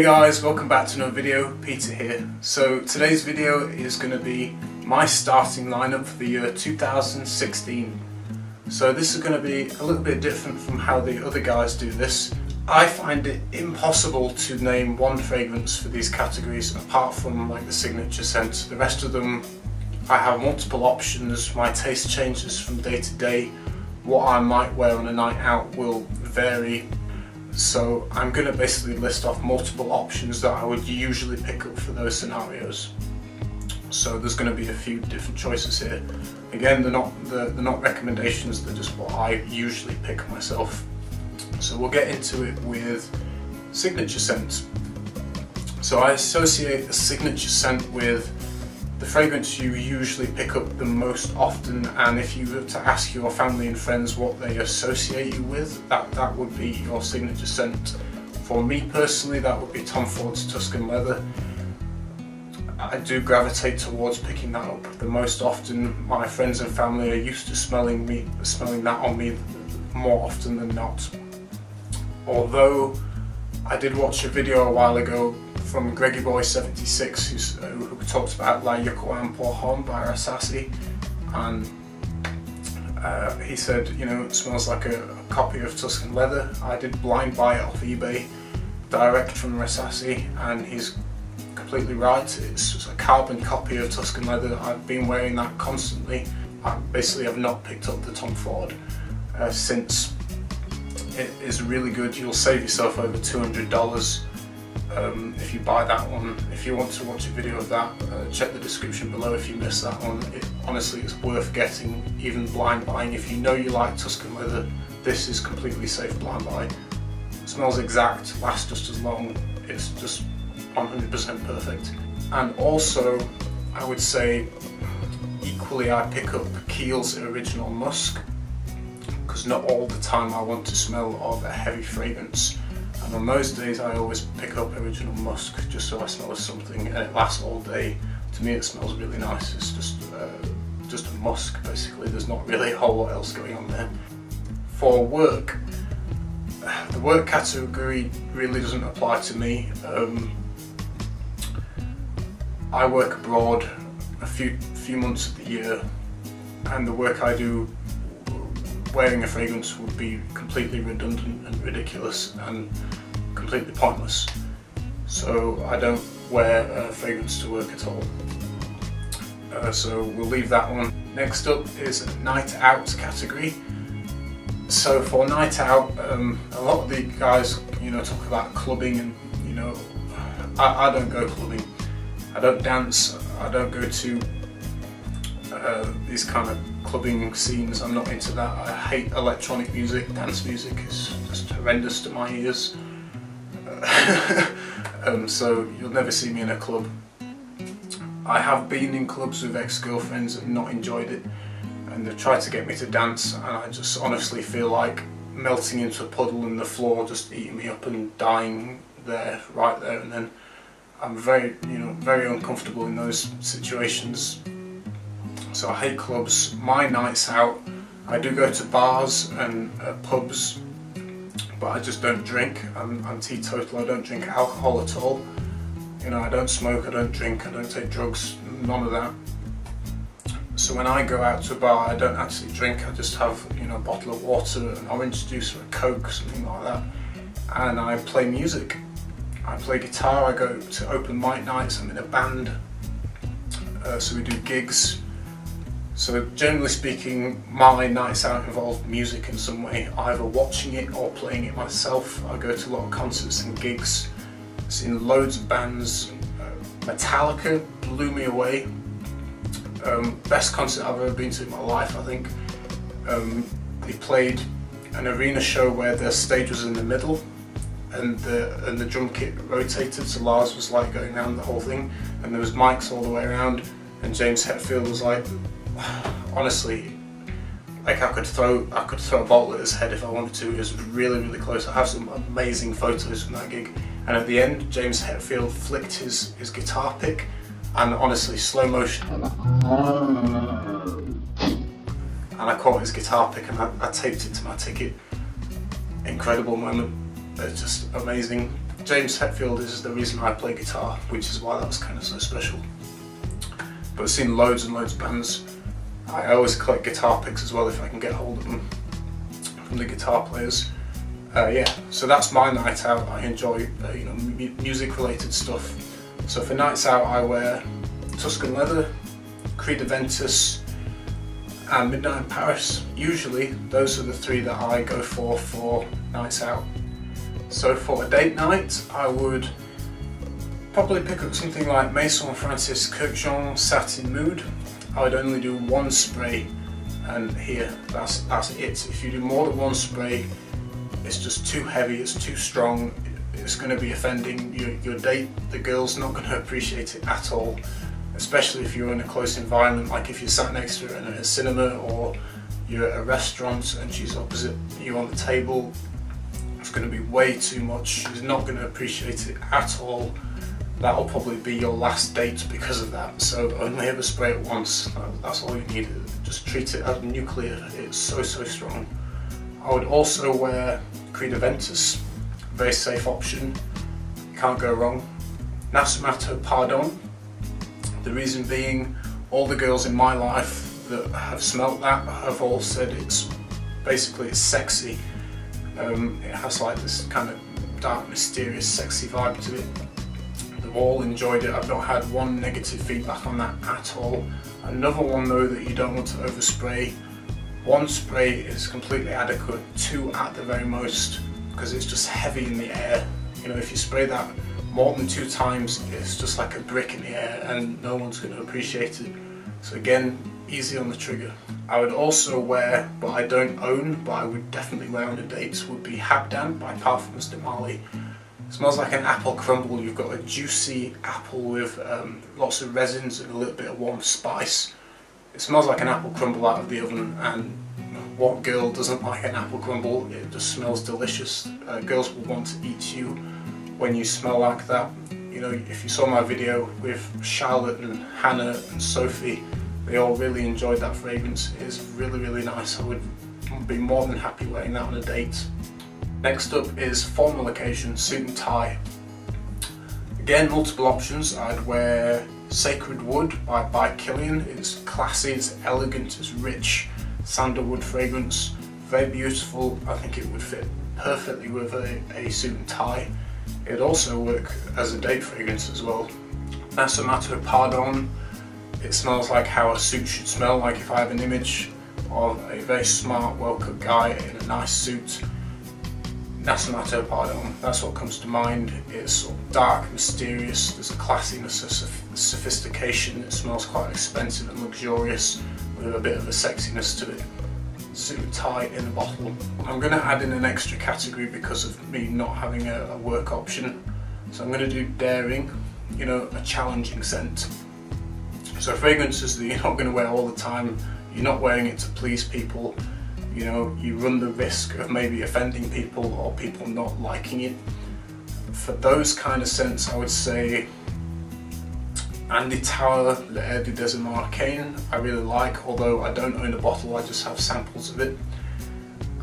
Hey guys, welcome back to another video, Peter here. So today's video is going to be my starting lineup for the year 2016. So this is going to be a little bit different from how the other guys do this. I find it impossible to name one fragrance for these categories apart from like the signature scent. The rest of them I have multiple options, my taste changes from day to day, what I might wear on a night out will vary so I'm going to basically list off multiple options that I would usually pick up for those scenarios. So there's going to be a few different choices here. Again, they're not they're, they're not recommendations, they're just what I usually pick myself. So we'll get into it with signature scent. So I associate a signature scent with the fragrance you usually pick up the most often and if you were to ask your family and friends what they associate you with, that, that would be your signature scent. For me personally that would be Tom Ford's Tuscan Leather. I do gravitate towards picking that up the most often. My friends and family are used to smelling me, smelling that on me more often than not. Although I did watch a video a while ago from Greggy Boy 76 uh, who talks about La Yuqawam Pour Homme by Rasasi and uh, he said you know it smells like a, a, copy of Tuscan leather. I did blind buy it off eBay direct from Rasasi and he's completely right. It's a carbon copy of Tuscan leather. I've been wearing that constantly. I basically have not picked up the Tom Ford uh, since. It is really good. You'll save yourself over $200 um, if you buy that one. If you want to watch a video of that, uh, check the description below if you missed that one. It, honestly, it's worth getting, even blind buying. If you know you like Tuscan leather, this is completely safe blind buy. Smells exact, lasts just as long, it's just 100% perfect. And also, I would say, equally I pick up Kiehl's Original Musk, because not all the time I want to smell of a heavy fragrance. And on those days I always pick up Original Musk just so I smell something and it lasts all day. To me it smells really nice, it's just, uh, just a musk basically, there's not really a whole lot else going on there. For work, the work category really doesn't apply to me. Um, I work abroad a few few months of the year and the work I do wearing a fragrance would be completely redundant and ridiculous and completely pointless. So I don't wear a fragrance to work at all. Uh, so we'll leave that one. Next up is night out category. So for night out, um, a lot of the guys, you know, talk about clubbing and, you know, I, I don't go clubbing. I don't dance, I don't go to uh, these kind of clubbing scenes. I'm not into that. I hate electronic music. Dance music is just horrendous to my ears. um, so you'll never see me in a club. I have been in clubs with ex-girlfriends and not enjoyed it. And they've tried to get me to dance and I just honestly feel like melting into a puddle in the floor, just eating me up and dying there, right there and then. I'm very, you know, very uncomfortable in those situations so I hate clubs. My nights out, I do go to bars and uh, pubs, but I just don't drink. I'm, I'm teetotal, I don't drink alcohol at all. You know, I don't smoke, I don't drink, I don't take drugs, none of that. So when I go out to a bar, I don't actually drink, I just have, you know, a bottle of water, an orange juice or a Coke, something like that. And I play music. I play guitar, I go to open mic nights, I'm in a band. Uh, so we do gigs, so generally speaking, my nights out involve music in some way, either watching it or playing it myself. I go to a lot of concerts and gigs, seen loads of bands. Uh, Metallica blew me away. Um, best concert I've ever been to in my life, I think. Um, they played an arena show where their stage was in the middle and the and the drum kit rotated so Lars was like going around the whole thing and there was mics all the way around and James Hetfield was like honestly, like I could throw I could throw a bottle at his head if I wanted to. It was really really close. I have some amazing photos from that gig. And at the end, James Hetfield flicked his his guitar pick, and honestly, slow motion. And I caught his guitar pick and I, I taped it to my ticket. Incredible moment. It's just amazing. James Hetfield is the reason I play guitar, which is why that was kind of so special. But I've seen loads and loads of bands. I always collect guitar picks as well if I can get hold of them from the guitar players. Uh, yeah, so that's my night out. I enjoy uh, you know music related stuff. So for nights out, I wear Tuscan leather, Creed Aventus, and Midnight in Paris. Usually, those are the three that I go for for nights out. So for a date night, I would probably pick up something like Maison Francis Kurkdjian Satin Mood. I would only do one spray and here that's that's it. If you do more than one spray it's just too heavy it's too strong it's going to be offending your, your date. The girl's not going to appreciate it at all especially if you're in a close environment like if you're sat next to her in a cinema or you're at a restaurant and she's opposite you on the table. It's going to be way too much. She's not going to appreciate it at all that'll probably be your last date because of that. So only ever spray it once, that's all you need. Just treat it as nuclear, it's so, so strong. I would also wear Creed Aventus, very safe option, can't go wrong. Nasomatto Pardon, the reason being all the girls in my life that have smelt that have all said it's basically it's sexy. Um, it has like this kind of dark, mysterious, sexy vibe to it all enjoyed it. I've not had one negative feedback on that at all. Another one though that you don't want to overspray. One spray is completely adequate, two at the very most, because it's just heavy in the air. You know, if you spray that more than two times, it's just like a brick in the air and no one's going to appreciate it. So again, easy on the trigger. I would also wear, but I don't own, but I would definitely wear on a date, would be Habdan by Parfums de Marly. Smells like an apple crumble. You've got a juicy apple with um, lots of resins and a little bit of warm spice. It smells like an apple crumble out of the oven and what girl doesn't like an apple crumble? It just smells delicious. Uh, girls will want to eat you when you smell like that. You know, if you saw my video with Charlotte and Hannah and Sophie, they all really enjoyed that fragrance. It is really, really nice. I would be more than happy wearing that on a date. Next up is formal occasion, suit and tie. Again, multiple options. I'd wear Sacred Wood by, by Kilian. It's classy, it's elegant, it's rich, sandalwood fragrance, very beautiful. I think it would fit perfectly with a, a suit and tie. It'd also work as a date fragrance as well. Nasomatto Pardon. It smells like how a suit should smell, like if I have an image of a very smart, well-cut guy in a nice suit Nasomatto Pardon, that's what comes to mind. It's sort of dark, mysterious, there's a classiness, a sophistication, it smells quite expensive and luxurious with a bit of a sexiness to it. Super tight in a bottle. I'm going to add in an extra category because of me not having a, a work option. So I'm going to do daring, you know, a challenging scent. So fragrances that you're not going to wear all the time, you're not wearing it to please people, you know, you run the risk of maybe offending people or people not liking it. For those kind of scents, I would say Andy Tauer Le Air du Désert Arcane, I really like, although I don't own a bottle, I just have samples of it.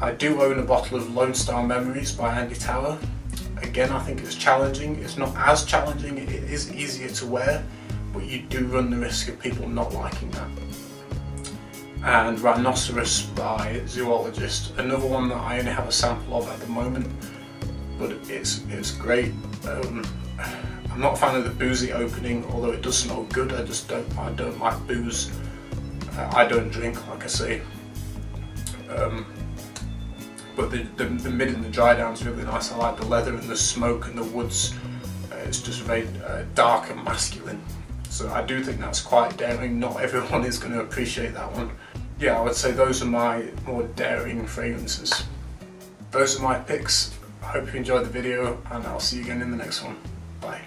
I do own a bottle of Lone Star Memories by Andy Tauer. Again, I think it's challenging. It's not as challenging, it is easier to wear, but you do run the risk of people not liking that and Rhinoceros by Zoologist. Another one that I only have a sample of at the moment, but it's it's great. Um, I'm not a fan of the boozy opening, although it does smell good. I just don't I don't like booze. Uh, I don't drink, like I say. Um, but the, the, the, mid and the dry down is really nice. I like the leather and the smoke and the woods. Uh, it's just very uh, dark and masculine. So I do think that's quite daring. Not everyone is going to appreciate that one. Yeah, I would say those are my more daring fragrances. Those are my picks. I hope you enjoyed the video and I'll see you again in the next one. Bye.